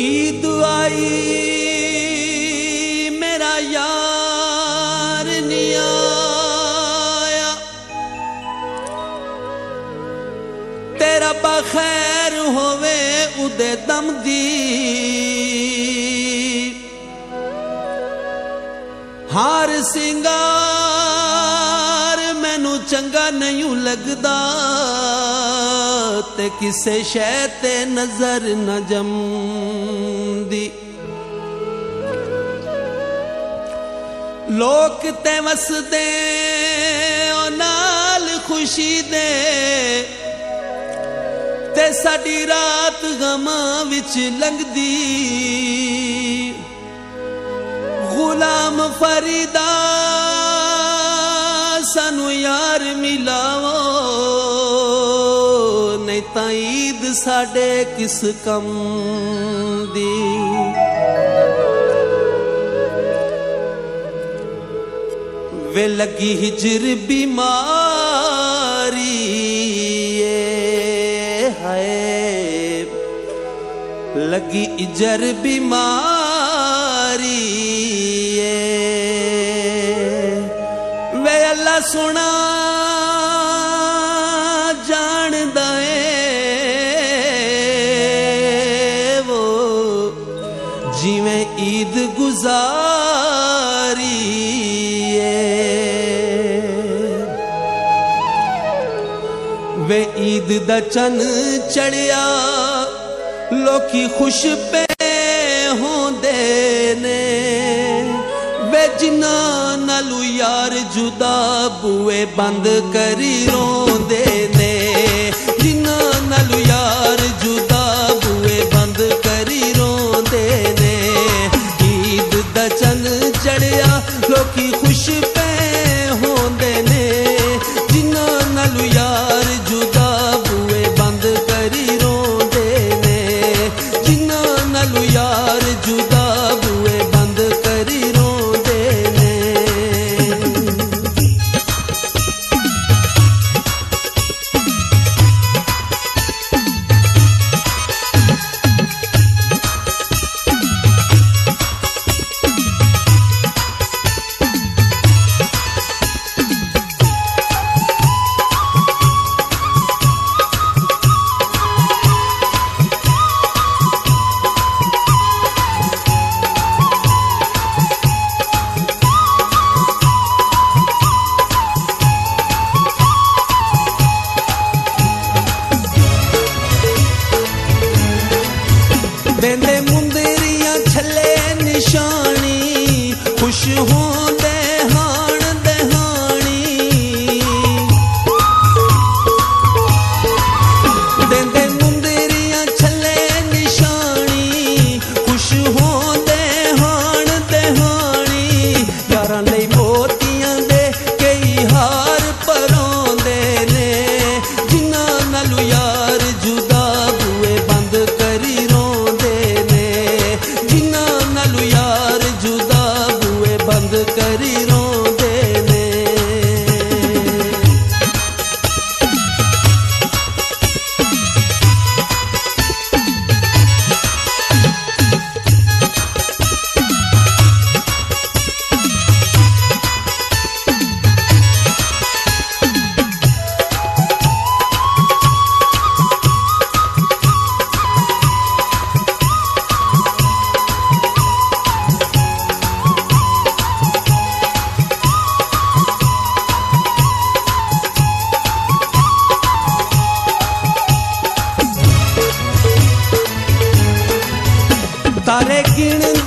ਈਦ ਆਈ, ਮੇਰਾ ਯਾਰ ਨੀ ਆਇਆ। ਤੇਰਾ ਬਖੈਰ ਹੋਵੇ ਉਹਦੇ ਦਮ ਦੀ। ਹਾਰ ਸਿੰਗਾਰ ਮੈਨੂੰ ਚੰਗਾ ਨਹੀਂ ਲੱਗਦਾ। ਤੇ ਕਿਸੇ ਸ਼ੈ ਤੇ ਨਜ਼ਰ ਨਾ ਜਮਦੀ ਲੋਕ ਤੇ ਵਸਦੇ ਉਹ ਨਾਲ ਖੁਸ਼ੀ ਦੇ ਤੇ ਸਾਡੀ ਰਾਤ ਗਮਾਂ ਵਿੱਚ ਲੰਘਦੀ ਗੁਲਾਮ ਫਰੀਦਾ ਨਹੀਂ ਤਾਂ ਈਦ ਸਾਡੇ ਕਿਸ ਕੰਮ ਦੀ? ਵੇ ਲੱਗੀ ਹਿਜਰ ਬਿਮਾਰੀ ਏ, ਹਾਏ। ਲੱਗੀ ਇਜਰ ਬਿਮਾਰੀ ਏ। ਵੇ ਅੱਲਾ ਸੁਣਾ ਵੇ ਈਦ ਦਾ ਚੰਨ ਚੜਿਆ, ਲੋਕੀ ਖੁਸ਼ ਪੇ ਹੁੰਦੇ ਨੇ। ਵੇ ਜਿਨ੍ਹਾਂ ਨਾਲੂ ਯਾਰ ਜੁਦਾ ਬੂਏ ਬੰਦ ਕਰੀ ਰੋਂਦੇ ਦੇਂਦੇ ਮੁੰਦਰੀਆਂ ਛੱਲੇ ਨਿਸ਼ਾਨੀ ਖੁਸ਼ ਹੋਣ ਤਾਰੇ ਗਿਣਦੇ